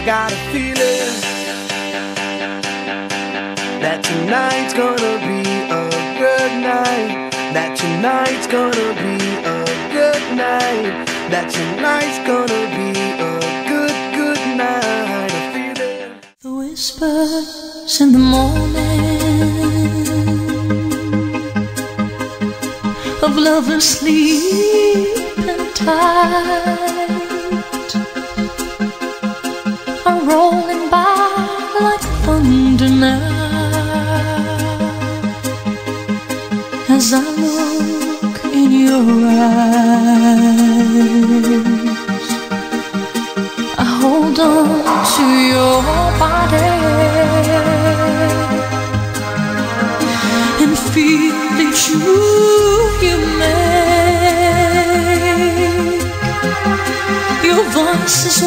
I got a feeling that tonight's gonna be a good night. That tonight's gonna be a good night. That tonight's gonna be a good, good night. A feeling. The whispers in the morning of lovers sleeping tight as I look in your eyes. I hold on to your body and feel that you, you make. Your voice is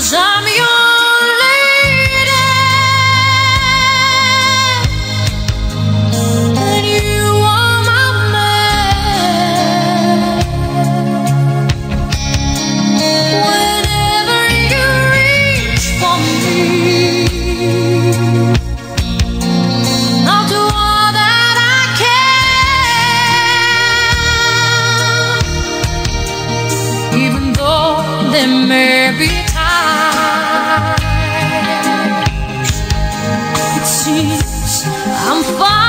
Cause I'm your lady And you are my man. Whenever you reach for me I'll do all that I can. Even though there may be I'm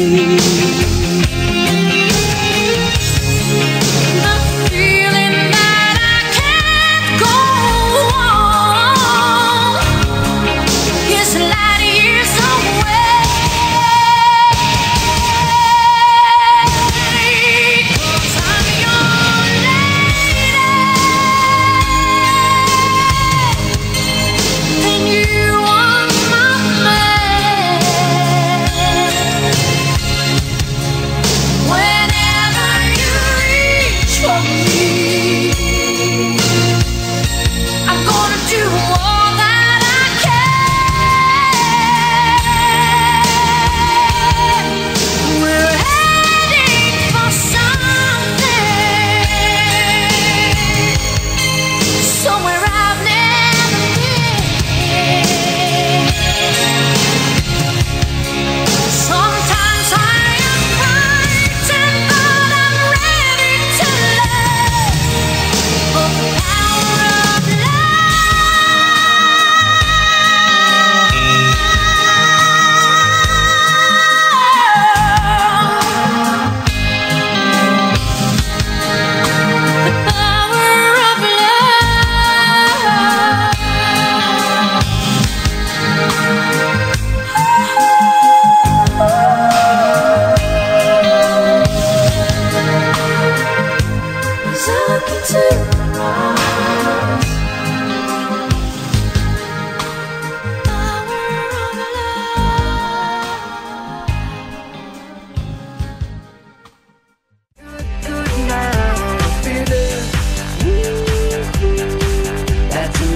You.